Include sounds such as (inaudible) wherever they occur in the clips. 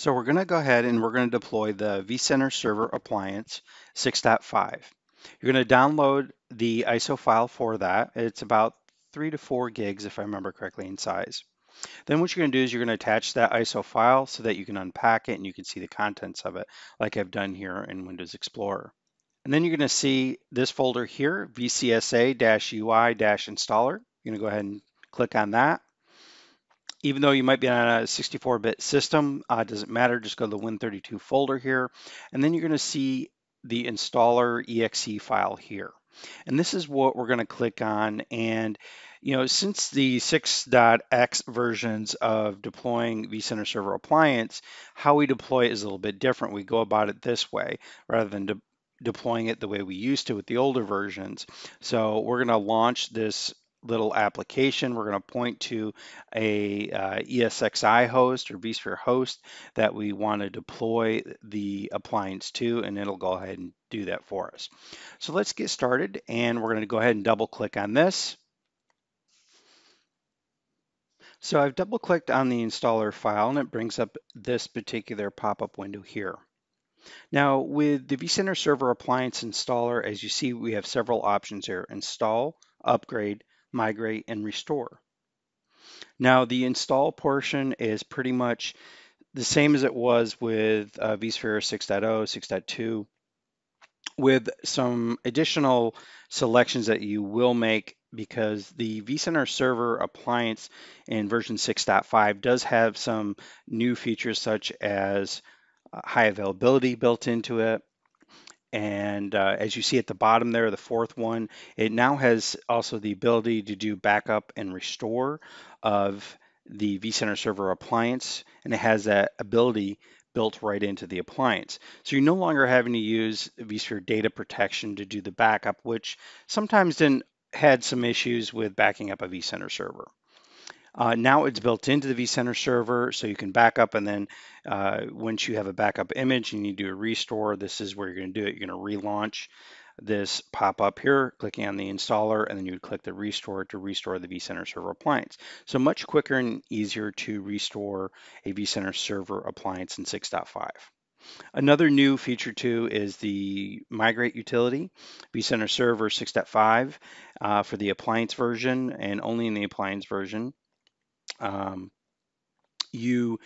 So we're going to go ahead and we're going to deploy the vCenter Server Appliance 6.5. You're going to download the ISO file for that. It's about three to four gigs, if I remember correctly, in size. Then what you're going to do is you're going to attach that ISO file so that you can unpack it and you can see the contents of it like I've done here in Windows Explorer. And then you're going to see this folder here, vcsa-ui-installer. You're going to go ahead and click on that even though you might be on a 64-bit system, uh, doesn't matter, just go to the Win32 folder here, and then you're gonna see the installer exe file here. And this is what we're gonna click on, and you know, since the 6.x versions of deploying vCenter Server Appliance, how we deploy it is a little bit different. We go about it this way rather than de deploying it the way we used to with the older versions. So we're going to launch this little application. We're going to point to a uh, ESXi host or vSphere host that we want to deploy the appliance to, and it'll go ahead and do that for us. So let's get started, and we're going to go ahead and double click on this. So I've double clicked on the installer file and it brings up this particular pop-up window here. Now with the vCenter Server Appliance Installer, as you see, we have several options here, install, upgrade, migrate, and restore. Now the install portion is pretty much the same as it was with uh, vSphere 6.0, 6.2, with some additional selections that you will make because the vCenter server appliance in version 6.5 does have some new features such as uh, high availability built into it, and uh, as you see at the bottom there, the fourth one, it now has also the ability to do backup and restore of the vCenter server appliance, and it has that ability built right into the appliance. So you're no longer having to use vSphere data protection to do the backup, which sometimes then had some issues with backing up a vCenter server. Uh, now it's built into the vCenter server, so you can back up, and then uh, once you have a backup image, and you need to do a restore. This is where you're going to do it. You're going to relaunch this pop up here, clicking on the installer, and then you would click the restore to restore the vCenter server appliance. So much quicker and easier to restore a vCenter server appliance in 6.5. Another new feature too is the migrate utility, vCenter Server 6.5 uh, for the appliance version and only in the appliance version um, you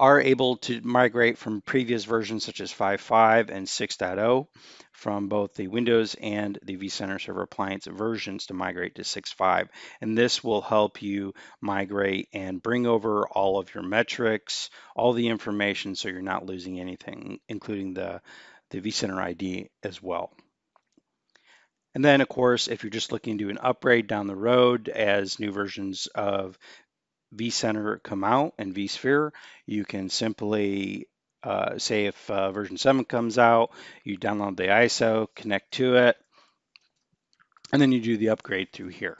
are able to migrate from previous versions such as 5.5 and 6.0 from both the Windows and the vCenter Server Appliance versions to migrate to 6.5. And this will help you migrate and bring over all of your metrics, all the information so you're not losing anything, including the, the vCenter ID as well. And then, of course, if you're just looking to do an upgrade down the road as new versions of vCenter come out and vSphere, you can simply uh, say if uh, version 7 comes out, you download the ISO, connect to it, and then you do the upgrade through here.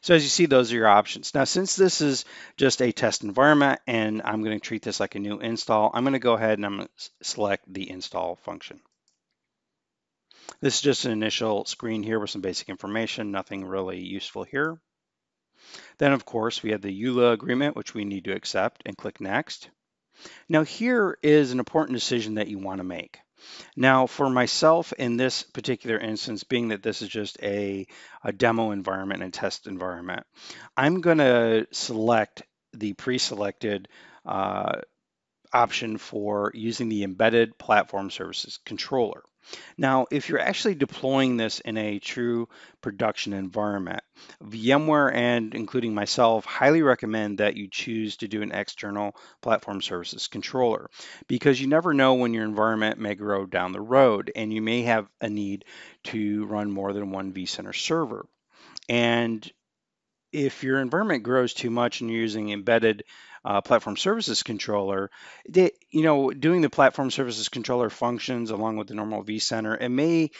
So as you see, those are your options. Now, since this is just a test environment and I'm going to treat this like a new install, I'm going to go ahead and I'm going to select the install function. This is just an initial screen here with some basic information, nothing really useful here. Then, of course, we have the EULA agreement, which we need to accept and click Next. Now, here is an important decision that you want to make. Now, for myself in this particular instance, being that this is just a, a demo environment and test environment, I'm going to select the pre-selected uh, option for using the embedded platform services controller. Now, if you're actually deploying this in a true production environment, VMware and including myself highly recommend that you choose to do an external platform services controller because you never know when your environment may grow down the road and you may have a need to run more than one vCenter server. And if your environment grows too much and you're using embedded uh, platform services controller, they, you know, doing the platform services controller functions along with the normal vCenter, it may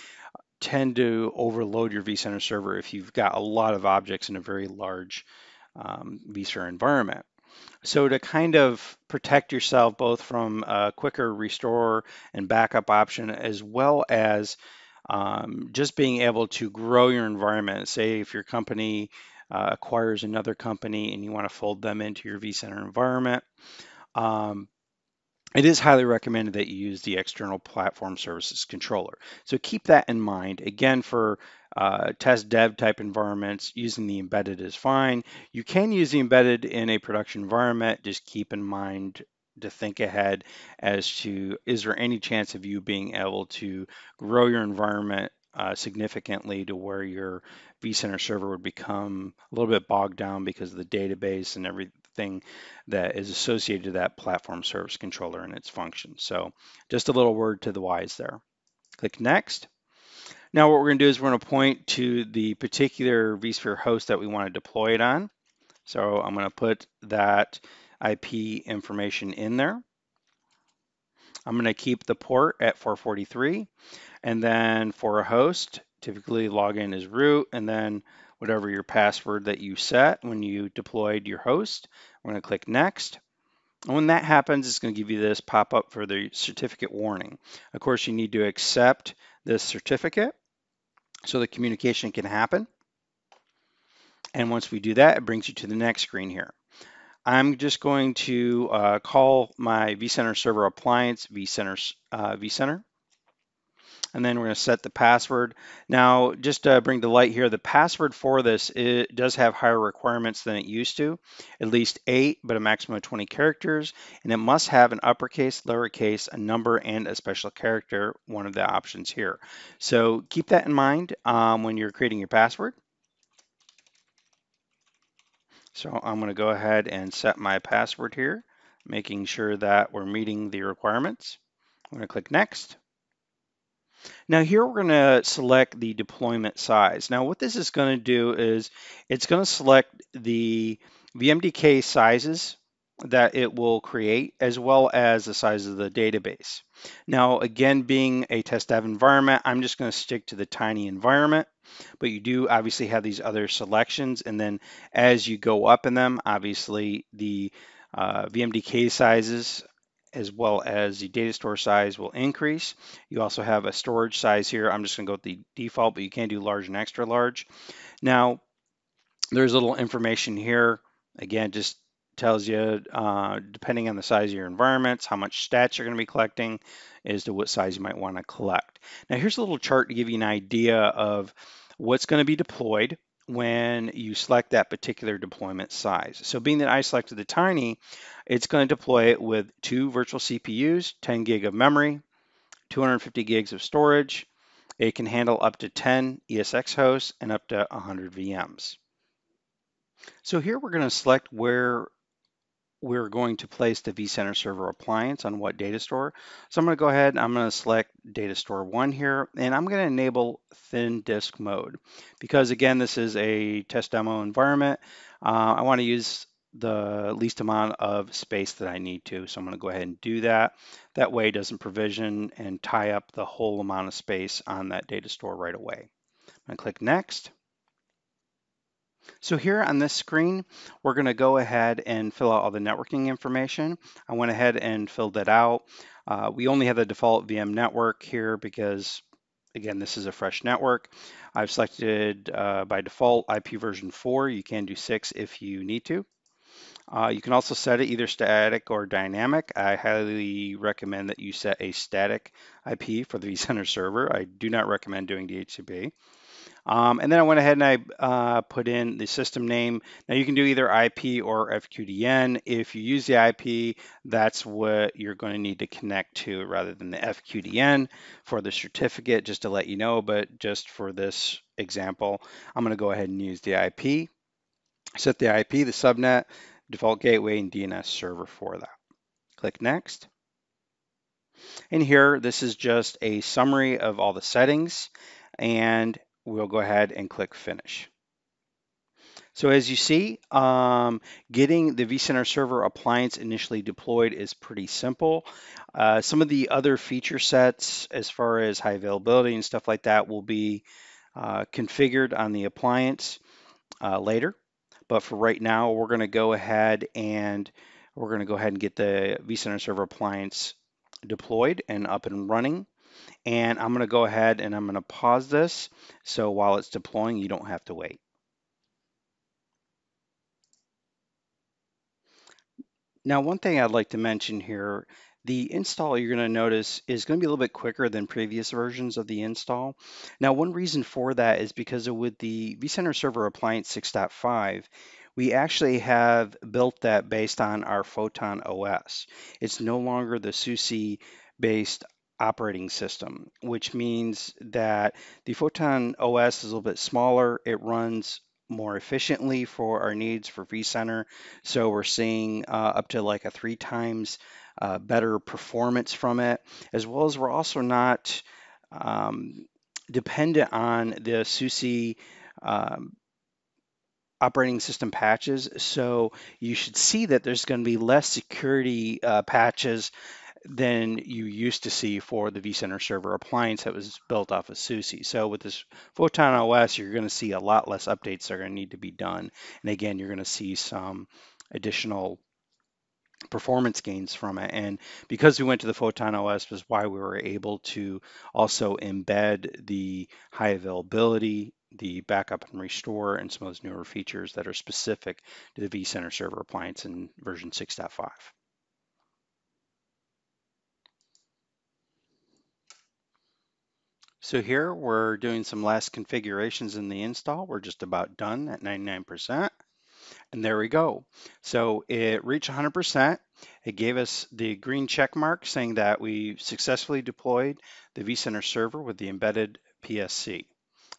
tend to overload your vCenter server if you've got a lot of objects in a very large um, vSphere environment. So to kind of protect yourself both from a quicker restore and backup option, as well as um, just being able to grow your environment. Say if your company uh, acquires another company and you want to fold them into your vCenter environment. Um, it is highly recommended that you use the external platform services controller. So keep that in mind. Again, for uh, test dev type environments, using the embedded is fine. You can use the embedded in a production environment. Just keep in mind to think ahead as to is there any chance of you being able to grow your environment uh, significantly to where your vCenter server would become a little bit bogged down because of the database and everything that is associated to that platform service controller and its function. So just a little word to the wise there. Click next. Now what we're going to do is we're going to point to the particular vSphere host that we want to deploy it on. So I'm going to put that IP information in there. I'm going to keep the port at 443. And then for a host, typically login is root and then whatever your password that you set when you deployed your host. We're going to click next. And when that happens, it's going to give you this pop up for the certificate warning. Of course, you need to accept this certificate so the communication can happen. And once we do that, it brings you to the next screen here. I'm just going to uh, call my vCenter server appliance vCenter, uh, vCenter. And then we're going to set the password. Now, just to bring to light here, the password for this it does have higher requirements than it used to, at least eight, but a maximum of 20 characters. And it must have an uppercase, lowercase, a number, and a special character, one of the options here. So keep that in mind um, when you're creating your password. So I'm going to go ahead and set my password here, making sure that we're meeting the requirements. I'm going to click next. Now here we're going to select the deployment size. Now what this is going to do is it's going to select the VMDK sizes that it will create as well as the size of the database. Now again being a test dev environment I'm just going to stick to the tiny environment but you do obviously have these other selections and then as you go up in them obviously the uh, VMDK sizes as well as the data store size will increase. You also have a storage size here. I'm just going to go with the default, but you can do large and extra large. Now, there's a little information here. Again, just tells you, uh, depending on the size of your environments, how much stats you're going to be collecting as to what size you might want to collect. Now, here's a little chart to give you an idea of what's going to be deployed when you select that particular deployment size. So being that I selected the Tiny, it's going to deploy it with two virtual CPUs, 10 gig of memory, 250 gigs of storage. It can handle up to 10 ESX hosts and up to 100 VMs. So here we're going to select where we're going to place the vCenter server appliance on what data store. So I'm going to go ahead and I'm going to select data store one here and I'm going to enable thin disk mode because again this is a test demo environment. Uh, I want to use the least amount of space that I need to. So I'm going to go ahead and do that. That way it doesn't provision and tie up the whole amount of space on that data store right away. I'm going to click next. So here on this screen, we're going to go ahead and fill out all the networking information. I went ahead and filled it out. Uh, we only have the default VM network here because, again, this is a fresh network. I've selected uh, by default IP version 4. You can do 6 if you need to. Uh, you can also set it either static or dynamic. I highly recommend that you set a static IP for the (laughs) vCenter server. I do not recommend doing DHCP. Um, and then I went ahead and I uh, put in the system name. Now you can do either IP or FQDN. If you use the IP, that's what you're going to need to connect to rather than the FQDN for the certificate, just to let you know. But just for this example, I'm going to go ahead and use the IP. Set the IP, the subnet, default gateway, and DNS server for that. Click Next. And here, this is just a summary of all the settings. And we'll go ahead and click finish. So as you see, um, getting the vCenter server appliance initially deployed is pretty simple. Uh, some of the other feature sets as far as high availability and stuff like that will be uh, configured on the appliance uh, later. But for right now, we're going to go ahead and we're going to go ahead and get the vCenter server appliance deployed and up and running. And I'm going to go ahead and I'm going to pause this. So while it's deploying, you don't have to wait. Now, one thing I'd like to mention here The install you're going to notice is going to be a little bit quicker than previous versions of the install. Now, one reason for that is because with the vCenter Server Appliance 6.5, we actually have built that based on our Photon OS. It's no longer the SUSE based operating system, which means that the Photon OS is a little bit smaller. It runs more efficiently for our needs for vCenter. So we're seeing uh, up to like a three times uh, better performance from it, as well as we're also not um, dependent on the SUSE um, operating system patches. So you should see that there's going to be less security uh, patches than you used to see for the vCenter server appliance that was built off of SUSE. So with this Photon OS, you're going to see a lot less updates that are going to need to be done. And again, you're going to see some additional performance gains from it. And because we went to the Photon OS was why we were able to also embed the high availability, the backup and restore, and some of those newer features that are specific to the vCenter server appliance in version 6.5. So here we're doing some last configurations in the install. We're just about done at 99%. And there we go. So it reached 100%. It gave us the green check mark saying that we successfully deployed the vCenter server with the embedded PSC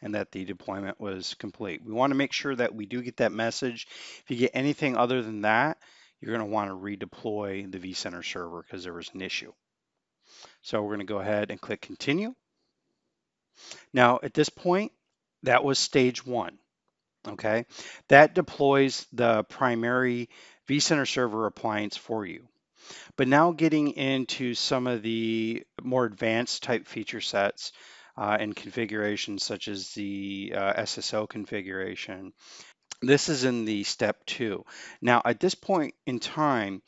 and that the deployment was complete. We want to make sure that we do get that message. If you get anything other than that, you're going to want to redeploy the vCenter server because there was an issue. So we're going to go ahead and click continue. Now at this point, that was stage one okay? That deploys the primary vCenter server appliance for you. But now getting into some of the more advanced type feature sets uh, and configurations such as the uh, SSO configuration, this is in the step two. Now at this point in time,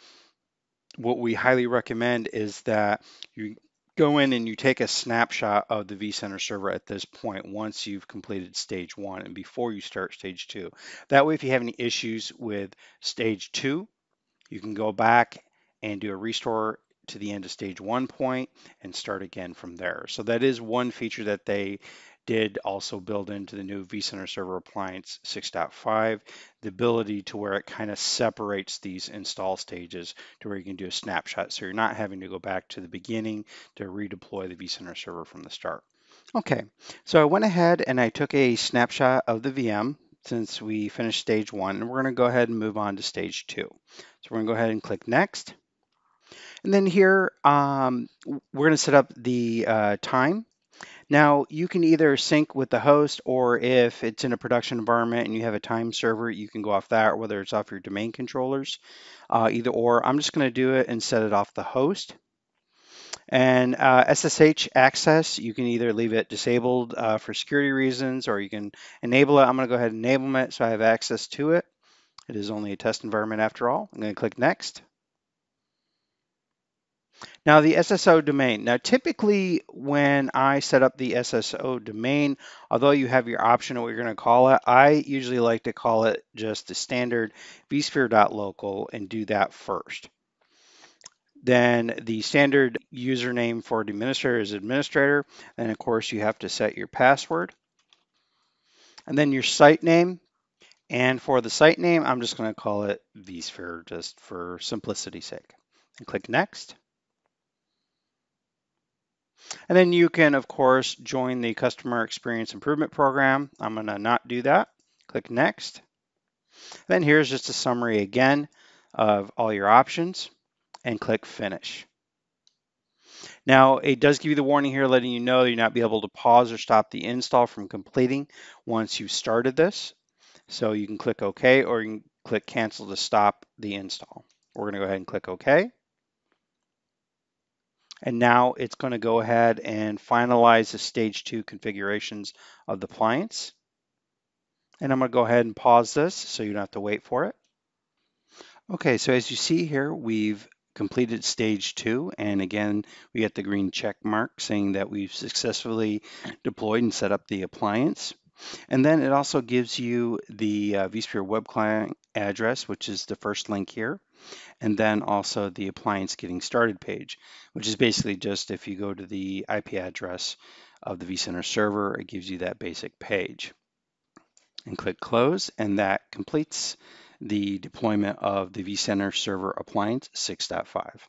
what we highly recommend is that you go in and you take a snapshot of the vCenter server at this point once you've completed stage one and before you start stage two. That way, if you have any issues with stage two, you can go back and do a restore to the end of stage one point and start again from there. So that is one feature that they did also build into the new vCenter Server Appliance 6.5 the ability to where it kind of separates these install stages to where you can do a snapshot. So you're not having to go back to the beginning to redeploy the vCenter server from the start. Okay, so I went ahead and I took a snapshot of the VM since we finished stage one, and we're going to go ahead and move on to stage two. So we're going to go ahead and click next. And then here, um, we're going to set up the uh, time now, you can either sync with the host, or if it's in a production environment and you have a time server, you can go off that, whether it's off your domain controllers, uh, either or. I'm just going to do it and set it off the host. And uh, SSH access, you can either leave it disabled uh, for security reasons, or you can enable it. I'm going to go ahead and enable it so I have access to it. It is only a test environment after all. I'm going to click Next. Now the SSO domain. Now typically when I set up the SSO domain, although you have your option of what you're going to call it, I usually like to call it just the standard vsphere.local and do that first. Then the standard username for the administrator is administrator. And of course you have to set your password. And then your site name. And for the site name, I'm just going to call it vSphere just for simplicity's sake. And click next. And then you can, of course, join the Customer Experience Improvement Program. I'm going to not do that. Click Next. Then here's just a summary again of all your options and click Finish. Now, it does give you the warning here letting you know you're not be able to pause or stop the install from completing once you've started this. So you can click OK or you can click Cancel to stop the install. We're going to go ahead and click OK. And now it's going to go ahead and finalize the stage two configurations of the appliance. And I'm going to go ahead and pause this so you don't have to wait for it. Okay, so as you see here, we've completed stage two. And again, we get the green check mark saying that we've successfully deployed and set up the appliance. And then it also gives you the uh, vSphere web client address, which is the first link here, and then also the appliance getting started page, which is basically just if you go to the IP address of the vCenter server, it gives you that basic page. And click close, and that completes the deployment of the vCenter Server Appliance 6.5.